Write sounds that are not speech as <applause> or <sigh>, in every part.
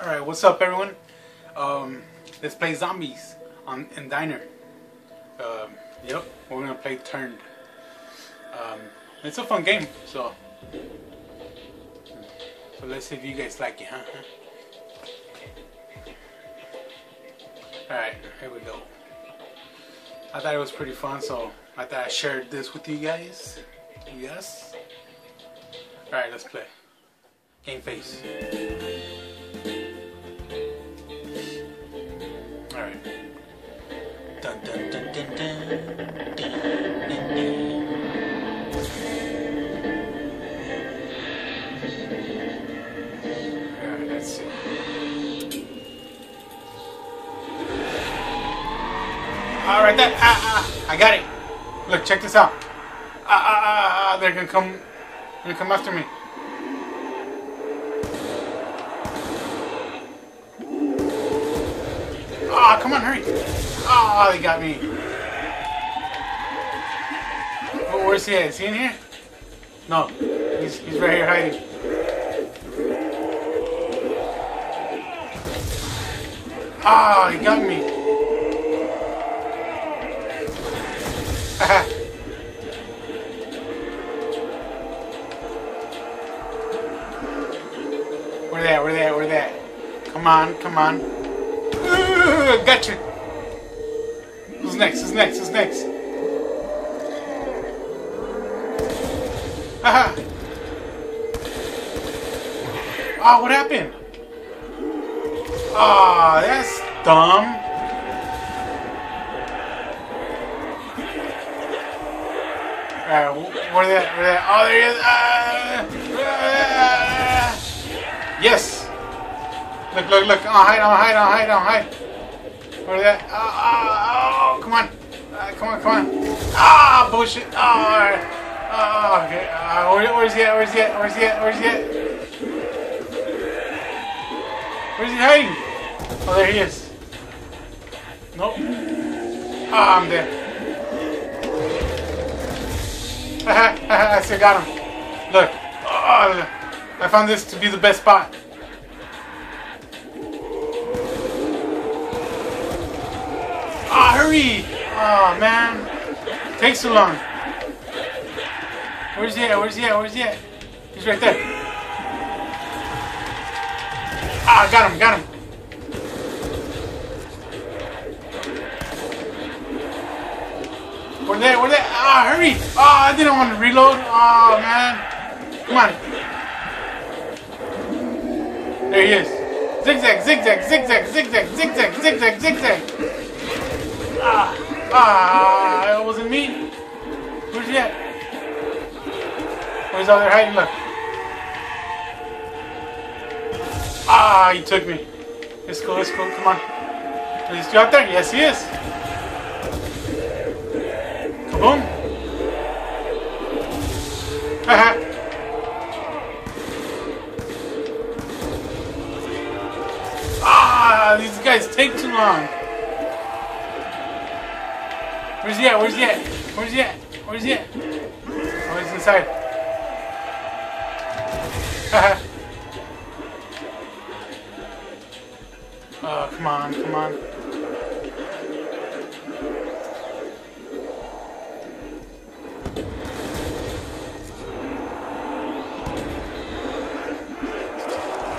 Alright, what's up everyone? Um, let's play zombies on in Diner. Um, yep, we're gonna play Turned. Um, it's a fun game, so so let's see if you guys like it, huh? Alright, here we go. I thought it was pretty fun, so I thought I'd share this with you guys. Yes? Alright, let's play. Game face. Alright, that ah, ah, I got it. Look, check this out. Ah, ah, ah, ah, they're gonna come, they're gonna come after me. Ah, come on, hurry. Ah, they got me. Oh, where's he at? Is he in here? No, he's, he's right here hiding. Ah, he got me. Come on. Ugh, Gotcha. Who's next? Who's next? Who's next? Haha. Ah, what happened? Ah, that's dumb. Alright, wh- where they at? Where they at? Oh, there he is. Ah, ah. Yes. Look, look, look. Oh, hide, oh, hide, oh, hide, oh, hide. Where they at? Ah, ah, oh, come on. Ah, come on, come on. Ah, bullshit. Oh, alright. Oh, okay. Uh, where, where's he at? Where's he at? Where's he at? Where's he at? Where's he hiding? Oh, there he is. Nope. Ah, I'm there. <laughs> I still got him. Look. Oh, I found this to be the best spot. Hurry! Oh, man. Takes too long. Where's he at? Where's he at? Where's he at? He's right there. Ah, got him, got him. Where they? Where they? Ah, hurry! Ah, I didn't want to reload. Oh man! Come on. There he is. Zigzag, zigzag, zigzag, zigzag, zigzag, zigzag, zigzag. Ah, ah, it wasn't me. Where's he at? Where's all there hiding? Look. Ah, he took me. Let's go, let's go. Come on. Is he out there? Yes, he is. Kaboom! Haha! ah, these guys take too long. Where's he at? Where's he at? Where's he at? Where's he at? Oh, he's inside. <laughs> Oh, come on, come on.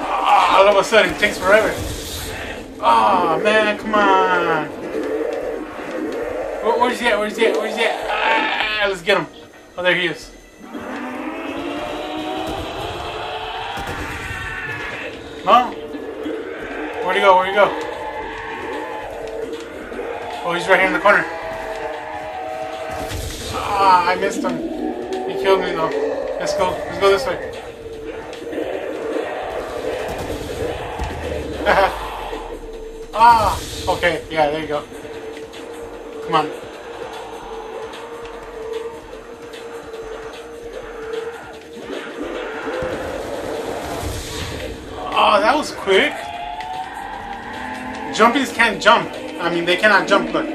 Ah, all of a sudden, it takes forever. Oh man, come on. Where, where's he at? Where's he at? Where's he at? Ah, let's get him. Oh, there he is. No? Where'd he go? Where'd he go? Oh, he's right here in the corner. Ah, I missed him. He killed me though. Let's go. Let's go this way. <laughs> ah, okay, yeah, there you go. Oh, that was quick. Jumpies can't jump. I mean, they cannot jump, but,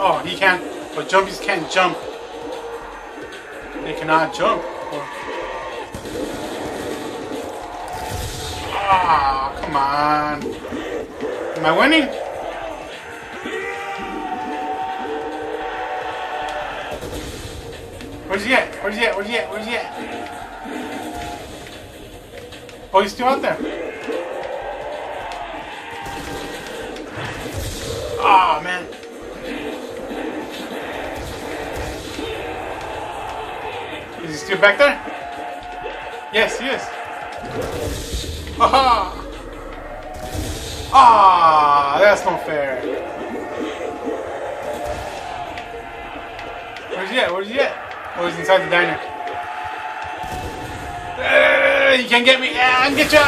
oh, he can't. But jumpies can't jump. They cannot jump. Ah, come on. Am I winning? Where's he at? Where's he at? Where's he at? Where's he at? Oh, he's still out there. Ah, man. Is he still back there? Yes, he is. Haha! Ah, that's not fair. Where's he at? Where's he at? Oh, he's inside the diner. Uh, you can't get me. Ah, I can get you. <laughs>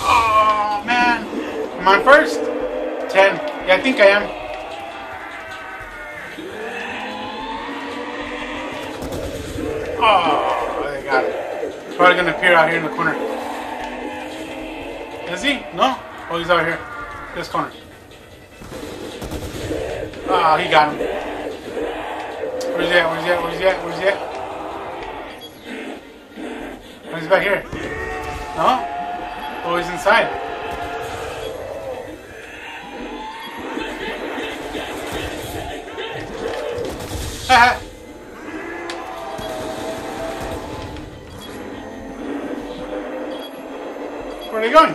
oh I first? Ten. Yeah, I think I am. Oh. Probably gonna appear out here in the corner. Is he? No? Oh, he's out here. This corner. Ah, oh, he got him. Where's he at? Where's he at? Where's he at? Where's he at? Oh, he's back here. No? Oh, he's inside. Haha. <laughs> Where are they going?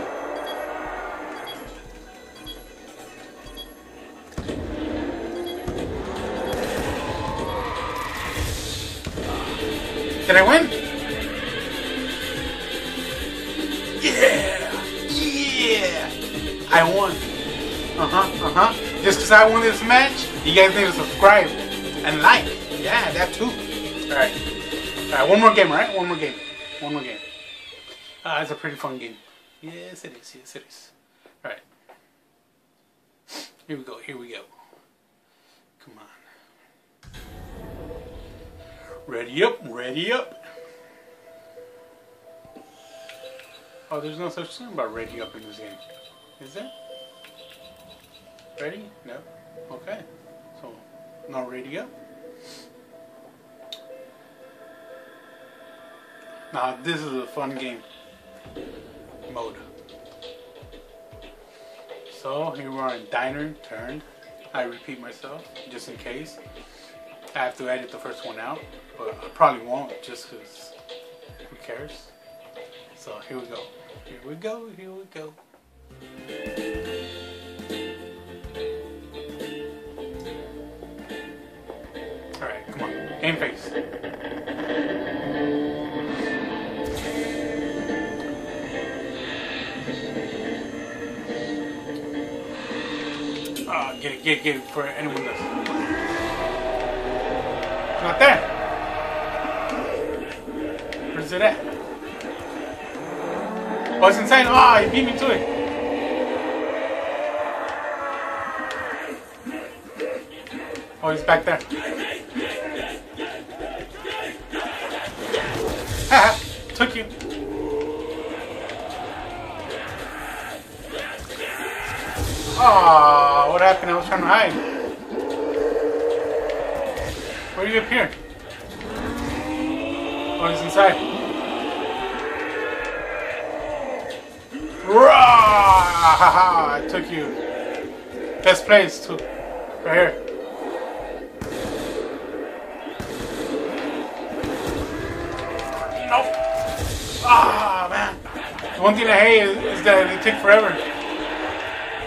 Did I win? Yeah! Yeah! I won. Uh-huh, uh-huh. Just because I won this match, you guys need to subscribe and like. Yeah, that too. Alright. Alright, one more game, alright? One more game. One more game. Uh, it's a pretty fun game. Yes, it is. Yes, it is. Alright. Here we go. Here we go. Come on. Ready up. Ready up. Oh, there's no such thing about ready up in this game. Is there? Ready? No? Okay. So, not ready up? Now, this is a fun game mode. So here we are in diner turn. I repeat myself just in case. I have to edit the first one out, but I probably won't just because who cares? So here we go. Here we go. Here we go. Get it, for anyone that's not there. Where's it at? Oh, it's inside. Ah, oh, he beat me to it. Oh, he's back there. Haha, <laughs> took you. Oh, what happened? I was trying to hide. Where did you appear? Oh, he's inside. Rah! <laughs> I took you. Best place too. Right here. Ah, man. One thing I hate is, is that they take forever.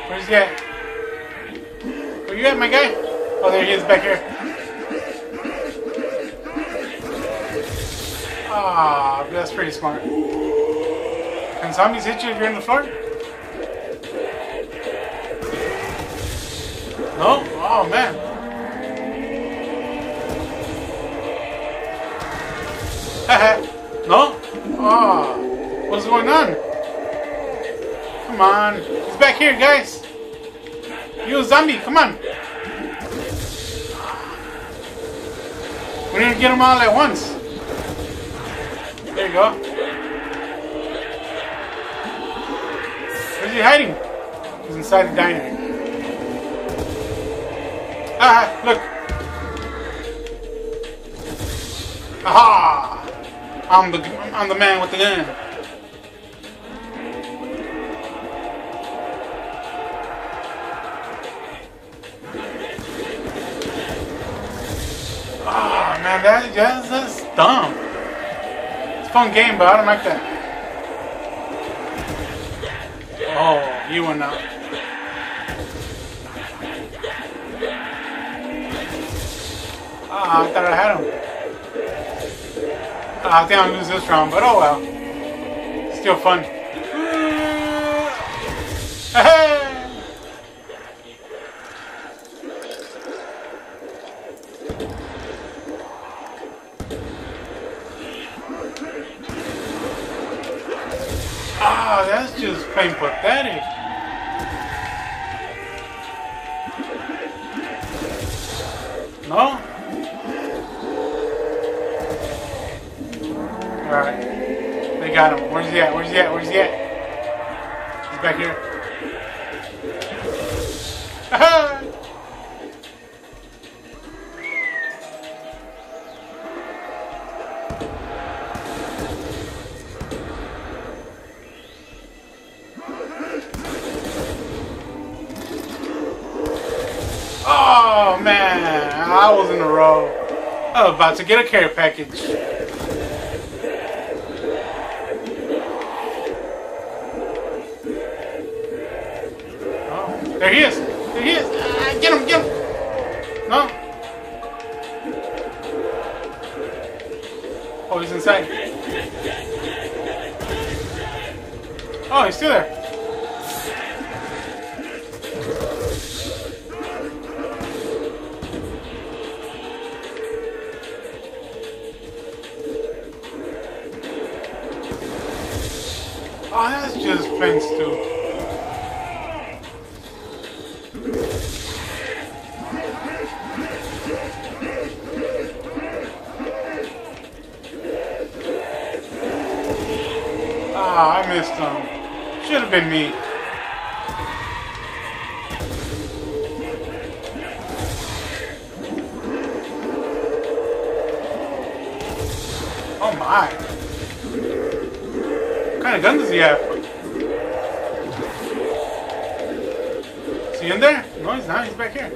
Where's he at? You at, my guy? Oh, there he is back here. Ah, that's pretty smart. Can zombies hit you if you're in the floor? No? Oh, man. <laughs> no? Oh, what's going on? Come on. He's back here, guys. You zombie, come on! We need to get them all at once. There you go. Where's he hiding? He's inside the diner. Ah, look! Aha! I'm the, I'm the man with the gun. Man, that, that's, that's dumb. It's a fun game, but I don't like that. Oh, you went out. Ah, I thought I had him. Ah, I think I'll lose this round, but oh well. Still fun. Hey! They got him. Where's he at? Where's he at? Where's he at? He's back here. <laughs> oh man, I was in a row. I was about to get a care package. There he is. There he is. Ah, get him, get him. No. Oh, he's inside. Oh, he's still there. Oh, that's just plain stupid. Should me. Oh my. What kind of gun does he have? Is he in there? No, he's not. He's back here.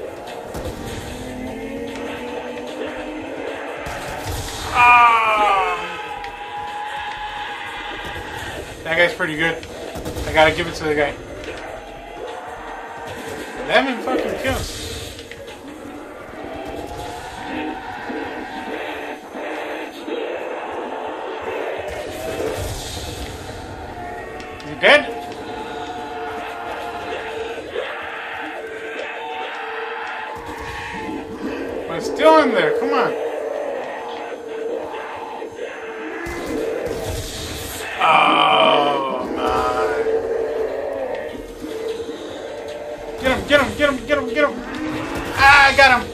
Ah! That guy's pretty good. I gotta give it to the guy. 11 fucking kills. Dead? But still in there. Come on. Oh my. Get him, get him, get him, get him, get him. Ah, I got him.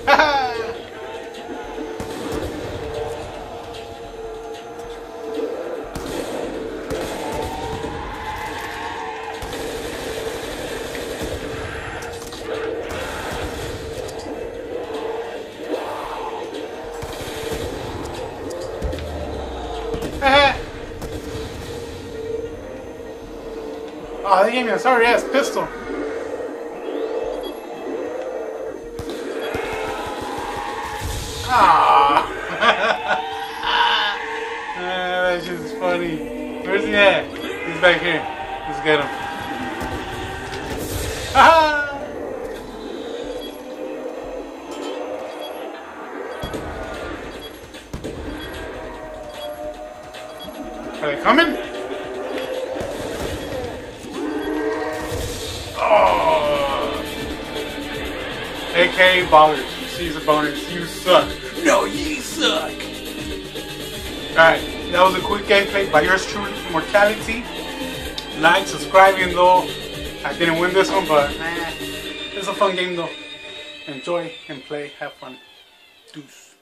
Oh, <laughs> they gave me a sorry ass pistol. Ah, <laughs> that's just funny. Where's he at? He's back here. Let's get him. Ah! <laughs> Are they coming? Oh. AK Ballers. She's a bonus. Suck. No, you suck. Alright, that was a quick gameplay by yours truly, Immortality. Like, subscribe, even though I didn't win this one, but nah, it's a fun game though. Enjoy and play, have fun. Deuce.